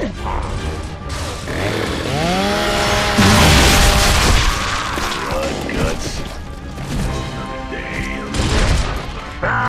Yeah.